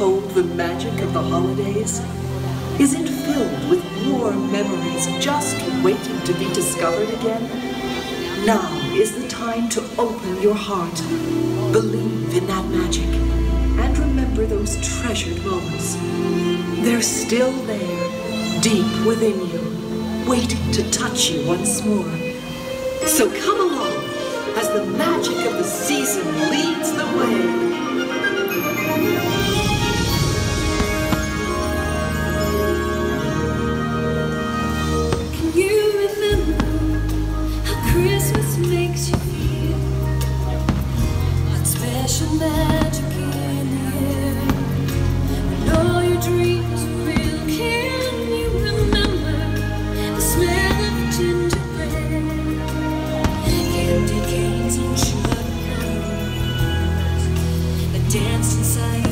hold the magic of the holidays? Is it filled with warm memories just waiting to be discovered again? Now is the time to open your heart, believe in that magic, and remember those treasured moments. They're still there, deep within you, waiting to touch you once more. So come along as the magic of the season leads the way. dance inside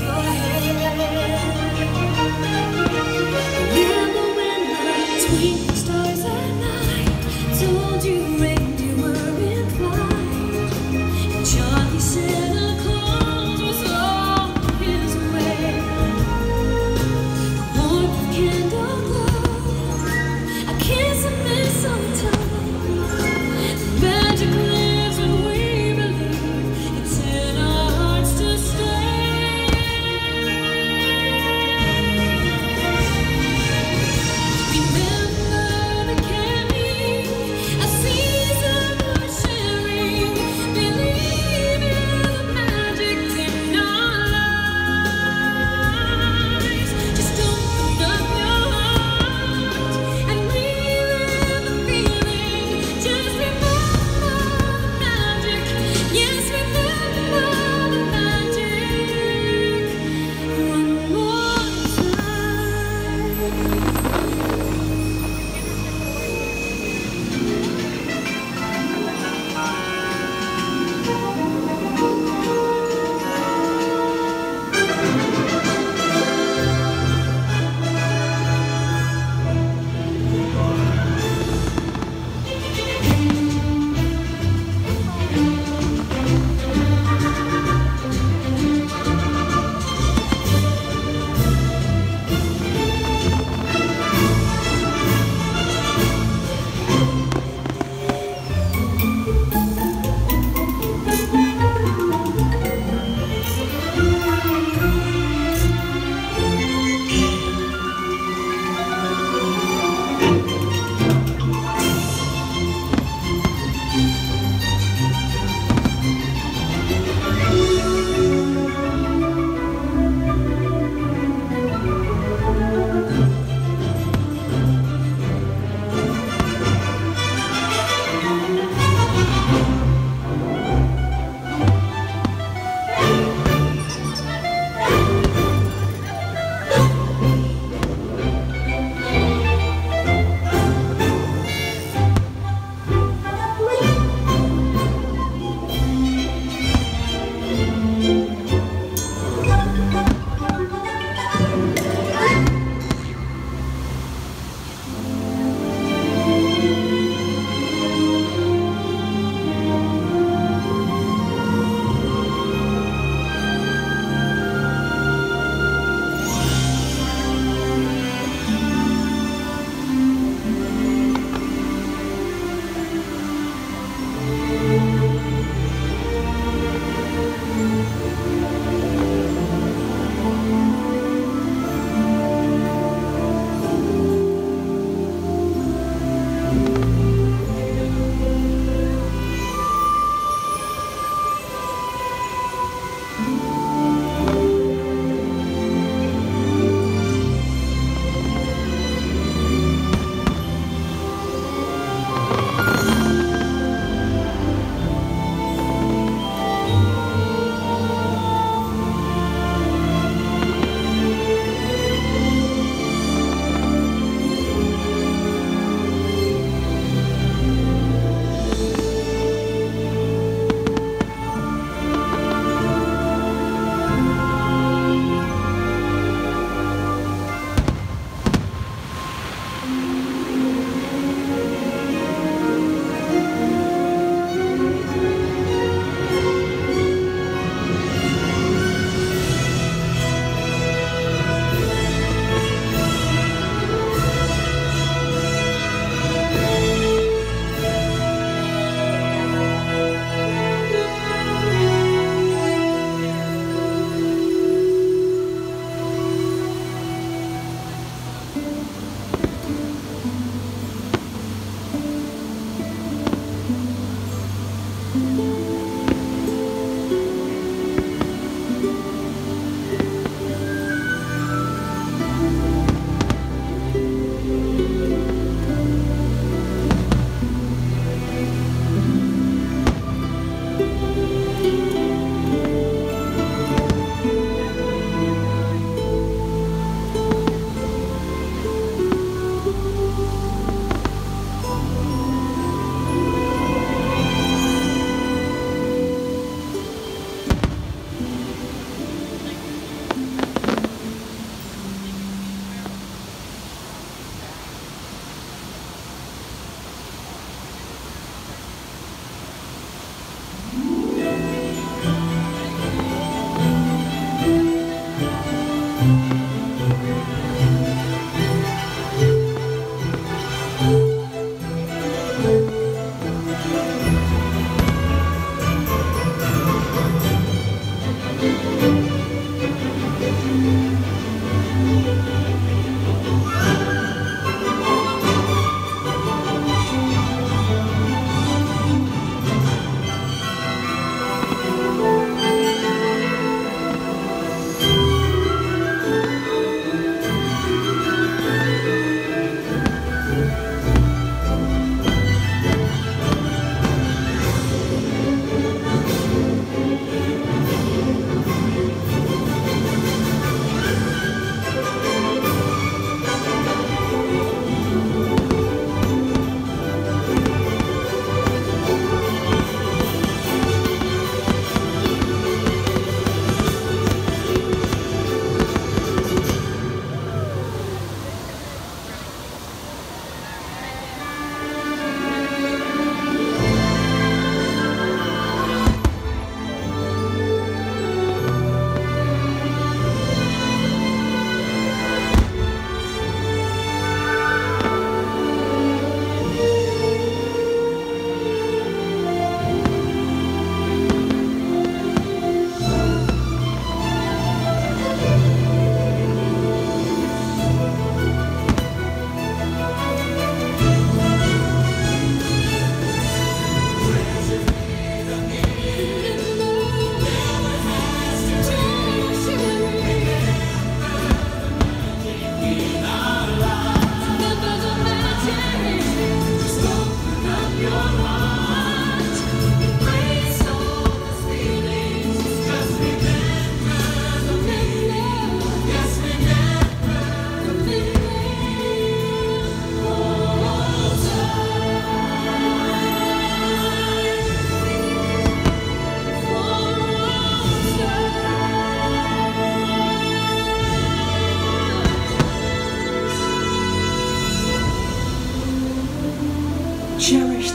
canes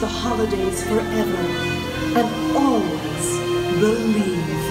the holidays forever and always believe.